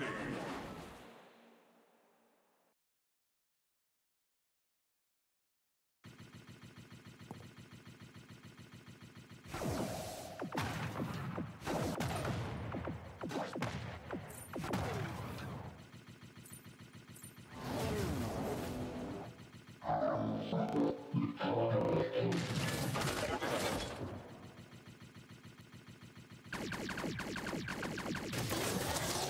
Friday. you